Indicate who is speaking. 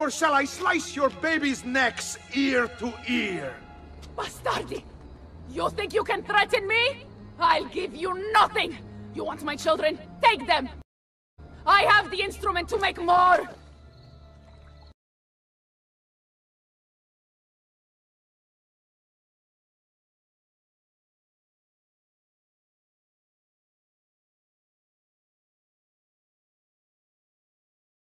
Speaker 1: Or shall I slice your baby's necks ear to ear?
Speaker 2: Bastardi! You think you can threaten me? I'll give you nothing! You want my children? Take them! I have the instrument to make more!